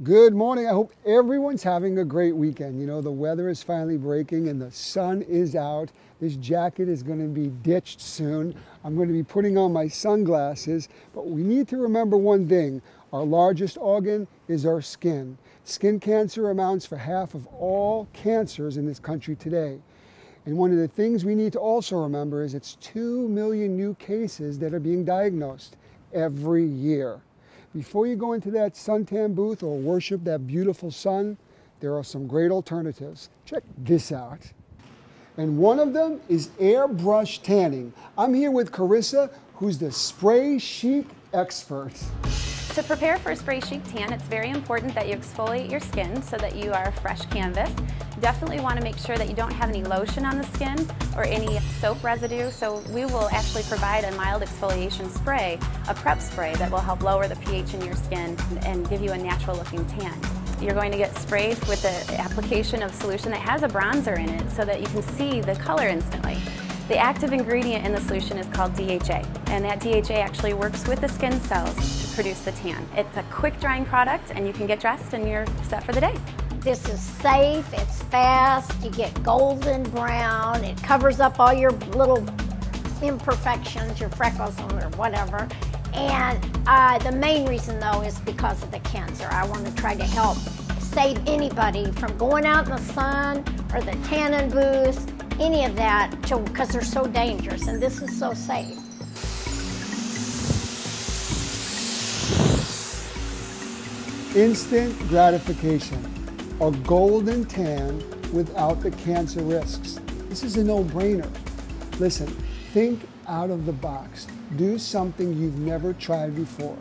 Good morning. I hope everyone's having a great weekend. You know, the weather is finally breaking and the sun is out. This jacket is going to be ditched soon. I'm going to be putting on my sunglasses, but we need to remember one thing. Our largest organ is our skin. Skin cancer amounts for half of all cancers in this country today. And one of the things we need to also remember is it's 2 million new cases that are being diagnosed every year. Before you go into that suntan booth or worship that beautiful sun, there are some great alternatives. Check this out. And one of them is airbrush tanning. I'm here with Carissa, who's the spray chic expert. To prepare for a spray chic tan, it's very important that you exfoliate your skin so that you are a fresh canvas. Definitely want to make sure that you don't have any lotion on the skin or any soap residue, so we will actually provide a mild exfoliation spray, a prep spray that will help lower the pH in your skin and give you a natural looking tan. You're going to get sprayed with the application of solution that has a bronzer in it so that you can see the color instantly. The active ingredient in the solution is called DHA, and that DHA actually works with the skin cells to produce the tan. It's a quick drying product, and you can get dressed and you're set for the day. This is safe, it's fast, you get golden brown, it covers up all your little imperfections, your freckles or whatever. And uh, the main reason though is because of the cancer. I want to try to help save anybody from going out in the sun or the tanning booths any of that because they're so dangerous and this is so safe. Instant gratification, a golden tan without the cancer risks. This is a no-brainer. Listen, think out of the box. Do something you've never tried before.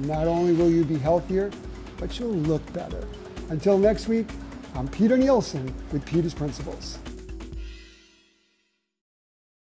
Not only will you be healthier, but you'll look better. Until next week, I'm Peter Nielsen with Peter's Principles.